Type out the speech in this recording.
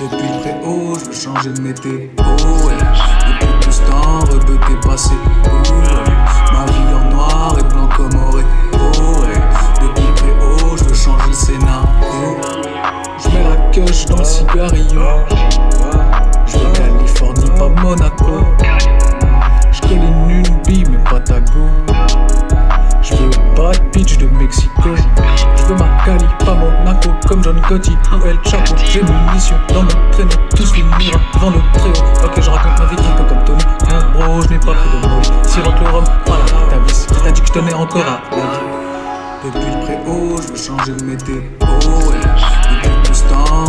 Depuis le préhaut, je veux changer de météo. Depuis tout ce temps, rebeté passé. Oh, ouais. Ma vie en noir et blanc comme aurait. Oh, ouais. Depuis le préhaut, je veux changer le scénario. Je mets la queue dans le cigarillo. J'ai une mission dans mon traîneau, tous finira devant le haut. Ok, je raconte ma vie un peu comme Tony. Non, bro, je n'ai pas pris de molly. Sirote le rhum, voilà, ta vis. Qui t'a dit que je tenais encore à la vie Depuis le préhaut, je veux changer de météo. Ouais. Depuis ce temps,